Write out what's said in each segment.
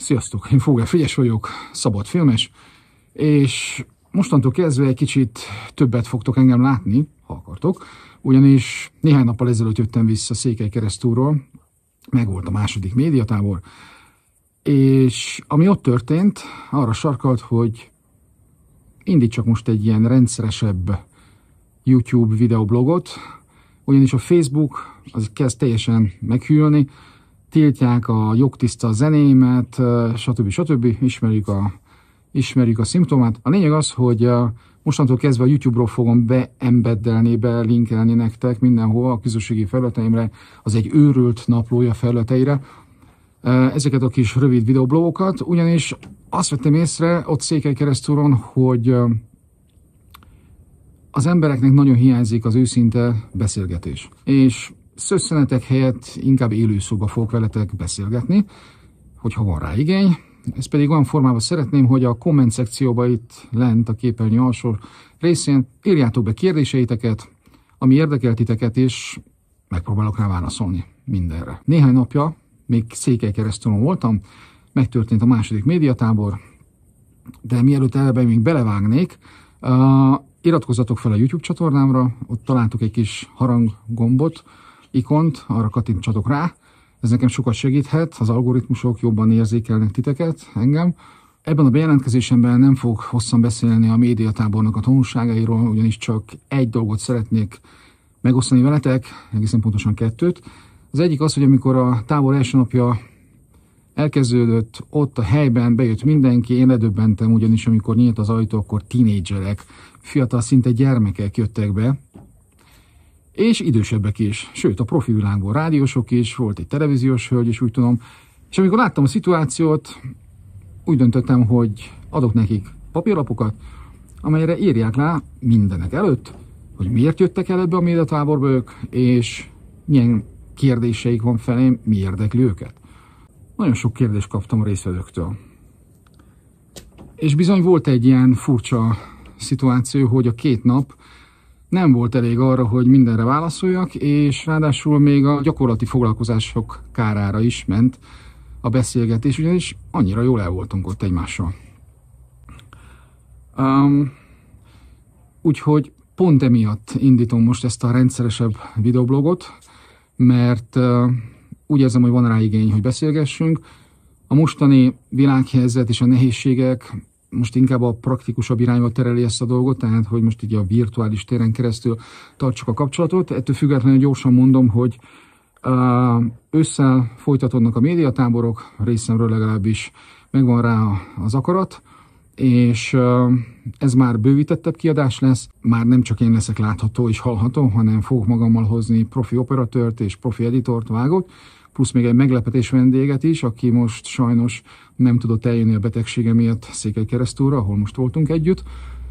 Sziasztok, én Fogel Frigyes vagyok, szabad filmes, és mostantól kezdve egy kicsit többet fogtok engem látni, ha akartok, ugyanis néhány nappal ezelőtt jöttem vissza Székely keresztúról, meg volt a második médiatábor, és ami ott történt, arra sarkalt, hogy indítsak most egy ilyen rendszeresebb YouTube videoblogot, ugyanis a Facebook az kezd teljesen meghűlni, tiltják a jogtiszta zenémet, stb. stb. Ismerjük a, ismerjük a szimptomát. A lényeg az, hogy mostantól kezdve a YouTube-ról fogom beembeddelni, belinkelni nektek mindenhova a közösségi felületeimre, az egy őrült naplója felületeire, ezeket a kis rövid videoblogokat, ugyanis azt vettem észre ott Székely keresztúron, hogy az embereknek nagyon hiányzik az őszinte beszélgetés. És szösszenetek helyett inkább élőszóba fogok veletek beszélgetni, hogyha van rá igény. Ez pedig olyan formában szeretném, hogy a komment szekcióba itt lent a képernyő alsó részén írjátok be kérdéseiteket, ami érdekel titeket, és megpróbálok rá válaszolni mindenre. Néhány napja, még Székely keresztülön voltam, megtörtént a második médiatábor, de mielőtt ebben még belevágnék, uh, iratkozzatok fel a YouTube csatornámra, ott találtok egy kis harang gombot, ikont, arra kattintsatok rá. Ez nekem sokat segíthet, az algoritmusok jobban érzékelnek titeket, engem. Ebben a bejelentkezésemben nem fog hosszan beszélni a médiatábornak a tanulságairól, ugyanis csak egy dolgot szeretnék megosztani veletek, egészen pontosan kettőt. Az egyik az, hogy amikor a tábor első napja elkezdődött, ott a helyben bejött mindenki, én ledöbbentem, ugyanis amikor nyílt az ajtó, akkor tínédzserek, fiatal, szinte gyermekek jöttek be, és idősebbek is, sőt a profi világból rádiósok is, volt egy televíziós hölgy is, úgy tudom. És amikor láttam a szituációt, úgy döntöttem, hogy adok nekik papírlapokat, amelyre írják rá mindenek előtt, hogy miért jöttek el ebbe a médiatáborba ők, és milyen kérdéseik van felém, mi érdekli őket. Nagyon sok kérdést kaptam a részvevőktől. És bizony volt egy ilyen furcsa szituáció, hogy a két nap nem volt elég arra, hogy mindenre válaszoljak, és ráadásul még a gyakorlati foglalkozások kárára is ment a beszélgetés, ugyanis annyira jól el voltunk ott egymással. Um, úgyhogy pont emiatt indítom most ezt a rendszeresebb videoblogot, mert uh, úgy érzem, hogy van rá igény, hogy beszélgessünk. A mostani világhelyzet és a nehézségek most inkább a praktikusabb irányba tereli ezt a dolgot, tehát hogy most így a virtuális téren keresztül tartsuk a kapcsolatot. Ettől függetlenül gyorsan mondom, hogy ősszel folytatódnak a médiatáborok, részemről legalábbis megvan rá az akarat, és ez már bővítettebb kiadás lesz, már nem csak én leszek látható és hallható, hanem fogok magammal hozni profi operatőrt és profi editort, vágót, plusz még egy meglepetés vendéget is, aki most sajnos nem tudott eljönni a betegsége miatt Székely keresztúra, ahol most voltunk együtt.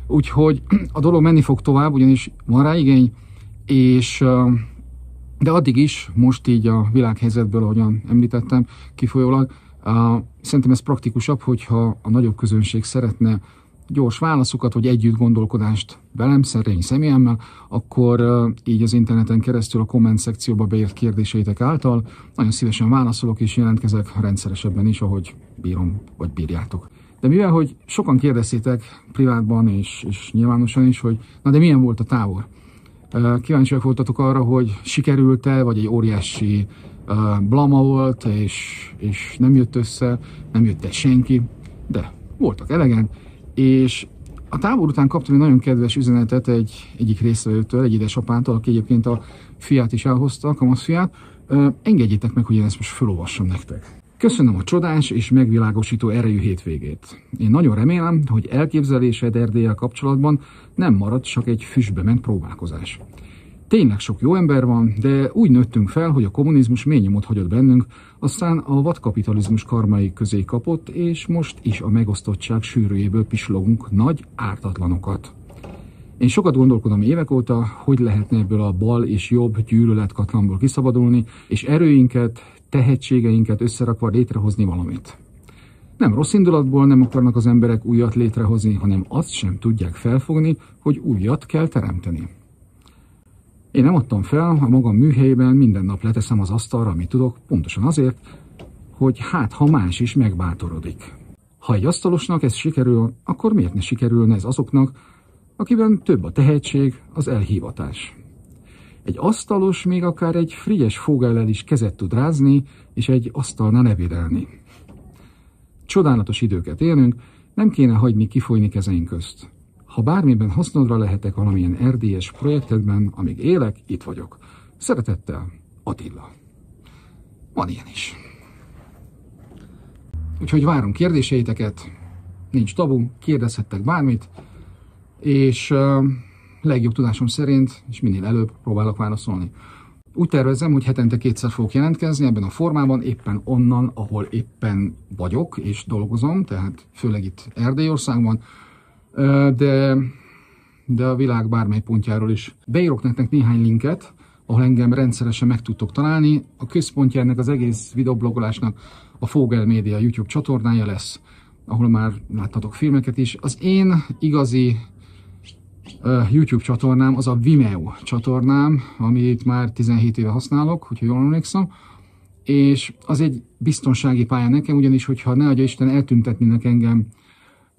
Úgyhogy a dolog menni fog tovább, ugyanis van rá igény, és de addig is, most így a világhelyzetből, ahogyan említettem, kifolyólag, szerintem ez praktikusabb, hogyha a nagyobb közönség szeretne gyors válaszokat, vagy együtt gondolkodást velem, szerény személyemmel, akkor így az interneten keresztül a komment szekcióba beírt kérdéseitek által nagyon szívesen válaszolok és jelentkezek rendszeresebben is, ahogy bírom, vagy bírjátok. De mivel, hogy sokan kérdeztétek privátban és, és nyilvánosan is, hogy na de milyen volt a tábor? Kíváncsiak voltatok arra, hogy sikerült-e, vagy egy óriási blama volt, és, és nem jött össze, nem jött el senki, de voltak elegen, és a tábor után kaptam egy nagyon kedves üzenetet egy egyik részvevőtől, egy édesapától, aki egyébként a fiát is elhozta, a kamaszfiát. Engedjétek meg, hogy én ezt most felolvassam nektek. Köszönöm a csodás és megvilágosító erejű hétvégét. Én nagyon remélem, hogy elképzelésed Erdélyel kapcsolatban nem marad csak egy füstbe ment próbálkozás. Tényleg sok jó ember van, de úgy nőttünk fel, hogy a kommunizmus mély nyomot hagyott bennünk, aztán a vadkapitalizmus karmai közé kapott, és most is a megosztottság sűrűjéből pislogunk nagy ártatlanokat. Én sokat gondolkodom évek óta, hogy lehetne ebből a bal és jobb gyűlöletkatlanból kiszabadulni, és erőinket, tehetségeinket összerakva létrehozni valamit. Nem rossz indulatból nem akarnak az emberek újat létrehozni, hanem azt sem tudják felfogni, hogy újat kell teremteni. Én nem adtam fel, a magam műhelyében minden nap leteszem az asztalra, amit tudok, pontosan azért, hogy hát ha más is megbátorodik. Ha egy asztalosnak ez sikerül, akkor miért ne sikerülne ez azoknak, akiben több a tehetség, az elhívatás. Egy asztalos még akár egy frigyes fogellel is kezet tud rázni, és egy asztalnál nevédelni. Csodálatos időket élünk, nem kéne hagyni kifolyni kezeink közt. Ha bármiben hasznodra lehetek valamilyen erdélyes projektedben, amíg élek, itt vagyok. Szeretettel, Attila. Van ilyen is. Úgyhogy várom kérdéseiteket, nincs tabu, kérdezhettek bármit, és legjobb tudásom szerint, és minél előbb próbálok válaszolni. Úgy tervezem, hogy hetente kétszer fogok jelentkezni ebben a formában, éppen onnan, ahol éppen vagyok és dolgozom, tehát főleg itt Erdélyországban, de, de a világ bármely pontjáról is. Beírok nektek néhány linket, ahol engem rendszeresen meg tudtok találni. A központja ennek az egész videoblogolásnak a Fogel Media YouTube csatornája lesz, ahol már láttatok filmeket is. Az én igazi YouTube csatornám az a Vimeo csatornám, amit már 17 éve használok, hogyha jól emlékszem, és az egy biztonsági pálya nekem, ugyanis hogyha ne adja Isten eltüntetnének engem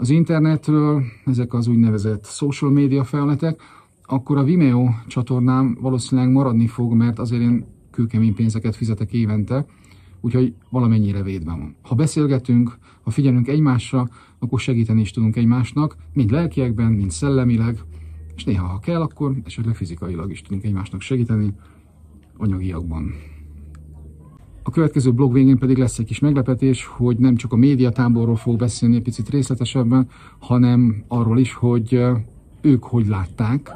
az internetről, ezek az úgynevezett social media felületek, akkor a Vimeo csatornám valószínűleg maradni fog, mert azért én kőkemény pénzeket fizetek évente, úgyhogy valamennyire védve van. Ha beszélgetünk, ha figyelünk egymásra, akkor segíteni is tudunk egymásnak, mind lelkiekben, mind szellemileg, és néha, ha kell, akkor esetleg fizikailag is tudunk egymásnak segíteni anyagiakban. A következő blog végén pedig lesz egy kis meglepetés, hogy nem csak a médiatáborról fog beszélni egy picit részletesebben, hanem arról is, hogy ők hogy látták,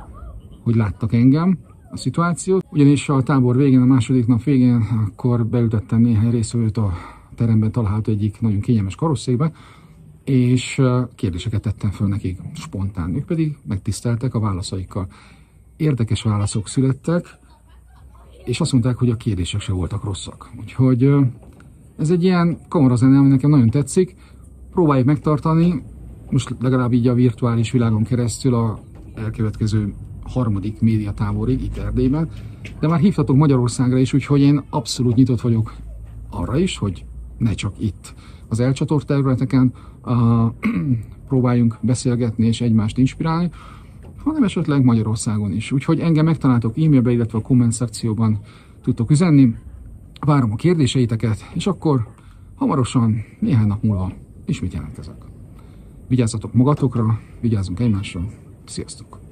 hogy láttak engem, a szituációt. Ugyanis a tábor végén, a második nap végén, akkor beültettem néhány részvevőt a teremben található egyik nagyon kényelmes karosszékbe, és kérdéseket tettem föl nekik spontán, ők pedig megtiszteltek a válaszaikkal. Érdekes válaszok születtek, és azt mondták, hogy a kérdések se voltak rosszak. Úgyhogy ez egy ilyen zene, ami nekem nagyon tetszik. Próbáljuk megtartani, most legalább így a virtuális világon keresztül a elkövetkező harmadik médiatáborig itt Erdélyben, de már hívtatok Magyarországra is, úgyhogy én abszolút nyitott vagyok arra is, hogy ne csak itt az elcsatort területeken uh, próbáljunk beszélgetni és egymást inspirálni, hanem esetleg Magyarországon is. Úgyhogy engem megtaláltok e-mailbe, illetve a komment szekcióban tudtok üzenni. Várom a kérdéseiteket, és akkor hamarosan, néhány nap múlva ismét jelentkezek. Vigyázzatok magatokra, vigyázzunk egymásra. Sziasztok!